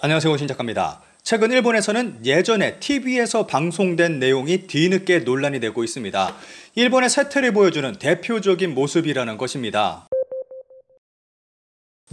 안녕하세요. 신 작가입니다. 최근 일본에서는 예전에 TV에서 방송된 내용이 뒤늦게 논란이 되고 있습니다. 일본의 세태를 보여주는 대표적인 모습이라는 것입니다.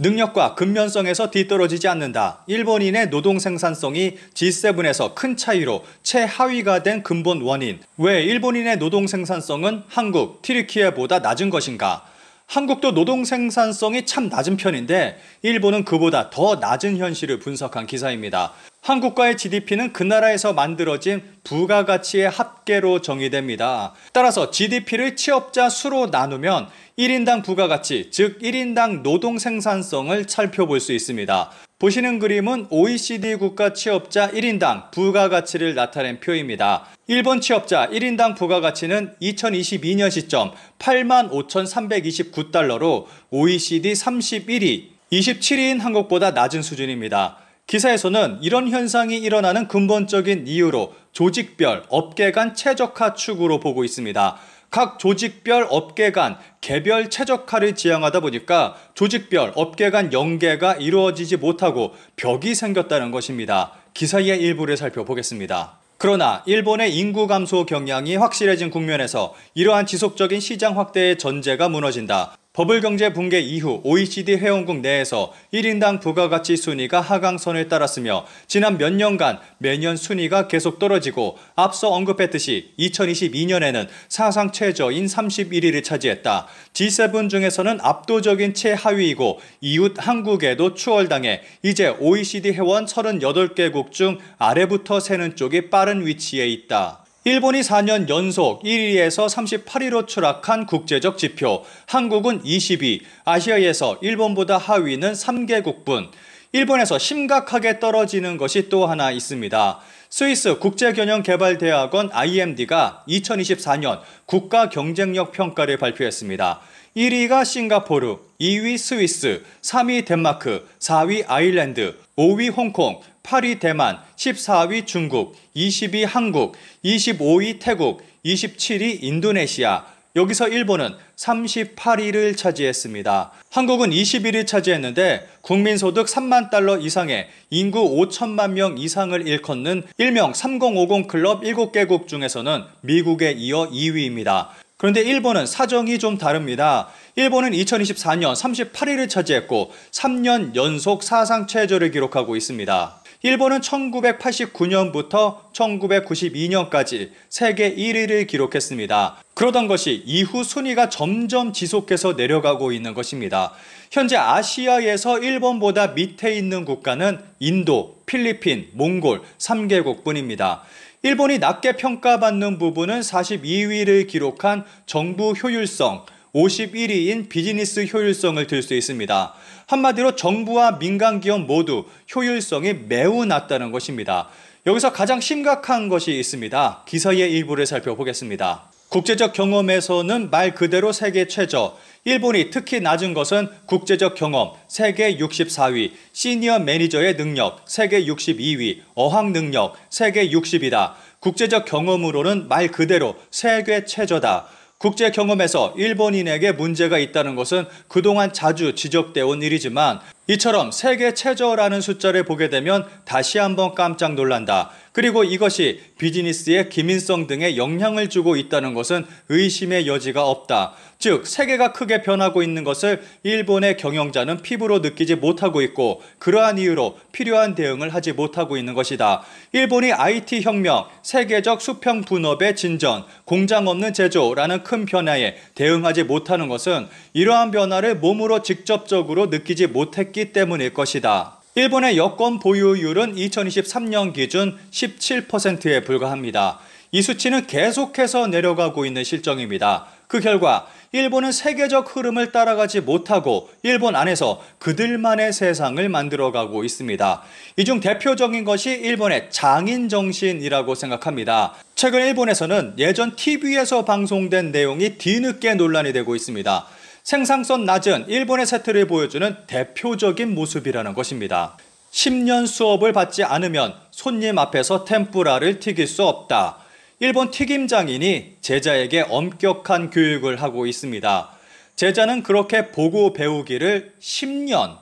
능력과 근면성에서 뒤떨어지지 않는다. 일본인의 노동 생산성이 G7에서 큰 차이로 최하위가 된 근본 원인. 왜 일본인의 노동 생산성은 한국, 티르키예보다 낮은 것인가? 한국도 노동 생산성이 참 낮은 편인데 일본은 그보다 더 낮은 현실을 분석한 기사입니다. 한국과의 GDP는 그 나라에서 만들어진 부가가치의 합계로 정의됩니다. 따라서 GDP를 취업자 수로 나누면 1인당 부가가치, 즉 1인당 노동 생산성을 살펴볼 수 있습니다. 보시는 그림은 OECD 국가 취업자 1인당 부가가치를 나타낸 표입니다. 일본 취업자 1인당 부가가치는 2022년 시점 85,329달러로 OECD 31위, 27위인 한국보다 낮은 수준입니다. 기사에서는 이런 현상이 일어나는 근본적인 이유로 조직별, 업계 간 최적화 축으로 보고 있습니다. 각 조직별 업계 간 개별 최적화를 지향하다 보니까 조직별 업계 간 연계가 이루어지지 못하고 벽이 생겼다는 것입니다. 기사의 일부를 살펴보겠습니다. 그러나 일본의 인구 감소 경향이 확실해진 국면에서 이러한 지속적인 시장 확대의 전제가 무너진다. 버블 경제 붕괴 이후 OECD 회원국 내에서 1인당 부가가치 순위가 하강선을 따랐으며 지난 몇 년간 매년 순위가 계속 떨어지고 앞서 언급했듯이 2022년에는 사상 최저인 31위를 차지했다. G7 중에서는 압도적인 최하위이고 이웃 한국에도 추월당해 이제 OECD 회원 38개국 중 아래부터 세는 쪽이 빠른 위치에 있다. 일본이 4년 연속 1위에서 38위로 추락한 국제적 지표, 한국은 20위, 아시아에서 일본보다 하위는 3개국뿐, 일본에서 심각하게 떨어지는 것이 또 하나 있습니다. 스위스 국제경영개발대학원 IMD가 2024년 국가 경쟁력 평가를 발표했습니다. 1위가 싱가포르, 2위 스위스, 3위 덴마크, 4위 아일랜드, 5위 홍콩, 8위 대만, 14위 중국, 20위 한국, 25위 태국, 27위 인도네시아, 여기서 일본은 38위를 차지했습니다. 한국은 21위 차지했는데 국민소득 3만 달러 이상의 인구 5천만 명 이상을 일컫는 일명 3050 클럽 7개국 중에서는 미국에 이어 2위입니다. 그런데 일본은 사정이 좀 다릅니다. 일본은 2024년 38위를 차지했고 3년 연속 사상 최저를 기록하고 있습니다. 일본은 1989년부터 1992년까지 세계 1위를 기록했습니다. 그러던 것이 이후 순위가 점점 지속해서 내려가고 있는 것입니다. 현재 아시아에서 일본보다 밑에 있는 국가는 인도, 필리핀, 몽골 3개국 뿐입니다. 일본이 낮게 평가받는 부분은 42위를 기록한 정부 효율성, 51위인 비즈니스 효율성을 들 수 있습니다. 한마디로 정부와 민간 기업 모두 효율성이 매우 낮다는 것입니다. 여기서 가장 심각한 것이 있습니다. 기사의 일부를 살펴보겠습니다. 국제적 경험에서는 말 그대로 세계 최저, 일본이 특히 낮은 것은 국제적 경험 세계 64위, 시니어 매니저의 능력 세계 62위, 어학 능력 세계 60이다. 국제적 경험으로는 말 그대로 세계 최저다. 국제 경험에서 일본인에게 문제가 있다는 것은 그동안 자주 지적되어 온 일이지만 이처럼 세계 최저라는 숫자를 보게 되면 다시 한번 깜짝 놀란다. 그리고 이것이 비즈니스의 기민성 등에 영향을 주고 있다는 것은 의심의 여지가 없다. 즉, 세계가 크게 변하고 있는 것을 일본의 경영자는 피부로 느끼지 못하고 있고, 그러한 이유로 필요한 대응을 하지 못하고 있는 것이다. 일본이 IT 혁명, 세계적 수평 분업의 진전, 공장 없는 제조라는 큰 변화에 대응하지 못하는 것은 이러한 변화를 몸으로 직접적으로 느끼지 못했기 때문일 것이다. 일본의 여권 보유율은 2023년 기준 17%에 불과합니다. 이 수치는 계속해서 내려가고 있는 실정입니다. 그 결과 일본은 세계적 흐름을 따라가지 못하고 일본 안에서 그들만의 세상을 만들어가고 있습니다. 이 중 대표적인 것이 일본의 장인 정신이라고 생각합니다. 최근 일본에서는 예전 TV에서 방송된 내용이 뒤늦게 논란이 되고 있습니다. 생산성 낮은 일본의 세트를 보여주는 대표적인 모습이라는 것입니다. 10년 수업을 받지 않으면 손님 앞에서 템뿌라를 튀길 수 없다. 일본 튀김 장인이 제자에게 엄격한 교육을 하고 있습니다. 제자는 그렇게 보고 배우기를 10년,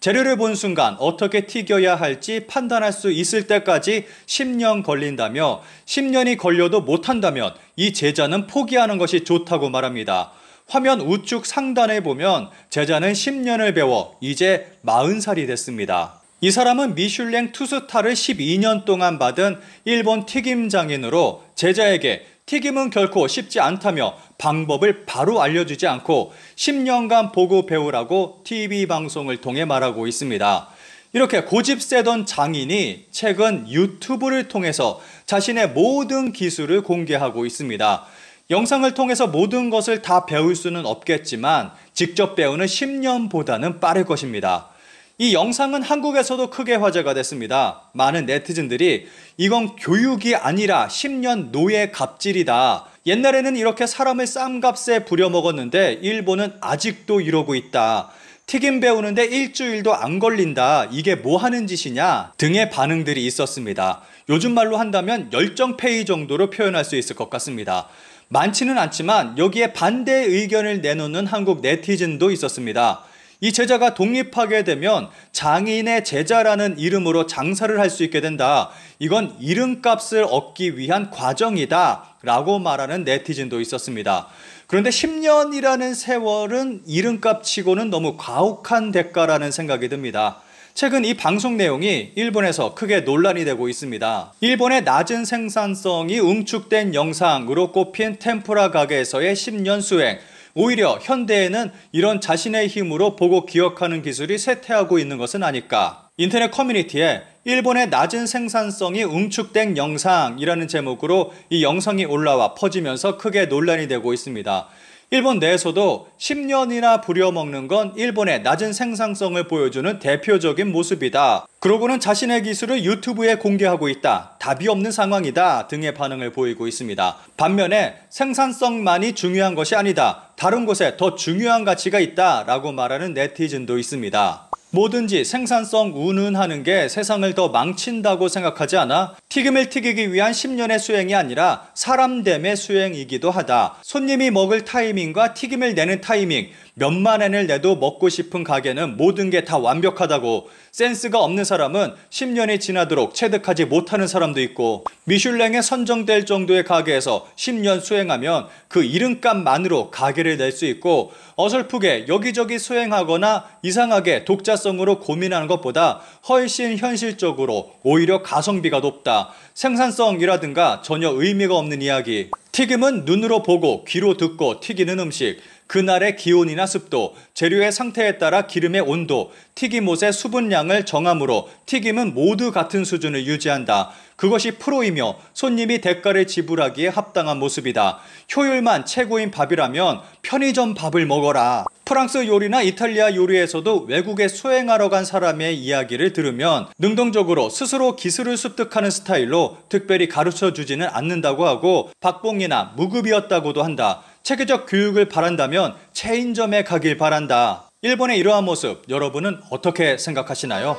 재료를 본 순간 어떻게 튀겨야 할지 판단할 수 있을 때까지 10년 걸린다며 10년이 걸려도 못한다면 이 제자는 포기하는 것이 좋다고 말합니다. 화면 우측 상단에 보면 제자는 10년을 배워 이제 40살이 됐습니다. 이 사람은 미슐랭 투스타를 12년 동안 받은 일본 튀김 장인으로 제자에게 튀김은 결코 쉽지 않다며 방법을 바로 알려주지 않고 10년간 보고 배우라고 TV 방송을 통해 말하고 있습니다. 이렇게 고집 세던 장인이 최근 유튜브를 통해서 자신의 모든 기술을 공개하고 있습니다. 영상을 통해서 모든 것을 다 배울 수는 없겠지만 직접 배우는 10년보다는 빠를 것입니다. 이 영상은 한국에서도 크게 화제가 됐습니다. 많은 네티즌들이 이건 교육이 아니라 10년 노예 갑질이다. 옛날에는 이렇게 사람을 쌈값에 부려먹었는데 일본은 아직도 이러고 있다. 튀김 배우는데 일주일도 안 걸린다. 이게 뭐 하는 짓이냐? 등의 반응들이 있었습니다. 요즘 말로 한다면 열정페이 정도로 표현할 수 있을 것 같습니다. 많지는 않지만 여기에 반대 의견을 내놓는 한국 네티즌도 있었습니다. 이 제자가 독립하게 되면 장인의 제자라는 이름으로 장사를 할 수 있게 된다. 이건 이름값을 얻기 위한 과정이다. 라고 말하는 네티즌도 있었습니다. 그런데 10년이라는 세월은 이름값 치고는 너무 가혹한 대가라는 생각이 듭니다. 최근 이 방송 내용이 일본에서 크게 논란이 되고 있습니다. 일본의 낮은 생산성이 응축된 영상으로 꼽힌 템프라 가게에서의 10년 수행, 오히려 현대에는 이런 자신의 힘으로 보고 기억하는 기술이 쇠퇴하고 있는 것은 아닐까. 인터넷 커뮤니티에 일본의 낮은 생산성이 응축된 영상이라는 제목으로 이 영상이 올라와 퍼지면서 크게 논란이 되고 있습니다. 일본 내에서도 10년이나 부려먹는 건 일본의 낮은 생산성을 보여주는 대표적인 모습이다. 그러고는 자신의 기술을 유튜브에 공개하고 있다. 답이 없는 상황이다. 등의 반응을 보이고 있습니다. 반면에 생산성만이 중요한 것이 아니다. 다른 곳에 더 중요한 가치가 있다. 라고 말하는 네티즌도 있습니다. 뭐든지 생산성 운운하는 게 세상을 더 망친다고 생각하지 않아? 튀김을 튀기기 위한 10년의 수행이 아니라 사람 됨의 수행이기도 하다. 손님이 먹을 타이밍과 튀김을 내는 타이밍, 몇만 엔을 내도 먹고 싶은 가게는 모든 게 다 완벽하다고 센스가 없는 사람은 10년이 지나도록 체득하지 못하는 사람도 있고 미슐랭에 선정될 정도의 가게에서 10년 수행하면 그 이름값만으로 가게를 낼 수 있고 어설프게 여기저기 수행하거나 이상하게 독자성으로 고민하는 것보다 훨씬 현실적으로 오히려 가성비가 높다. 생산성이라든가 전혀 의미가 없는 이야기. 튀김은 눈으로 보고 귀로 듣고 튀기는 음식. 그날의 기온이나 습도, 재료의 상태에 따라 기름의 온도, 튀김옷의 수분량을 정함으로 튀김은 모두 같은 수준을 유지한다. 그것이 프로이며 손님이 대가를 지불하기에 합당한 모습이다. 효율만 최고인 밥이라면 편의점 밥을 먹어라. 프랑스 요리나 이탈리아 요리에서도 외국에 수행하러 간 사람의 이야기를 들으면 능동적으로 스스로 기술을 습득하는 스타일로 특별히 가르쳐 주지는 않는다고 하고 박봉이나 무급이었다고도 한다. 체계적 교육을 바란다면 체인점에 가길 바란다. 일본의 이러한 모습 여러분은 어떻게 생각하시나요?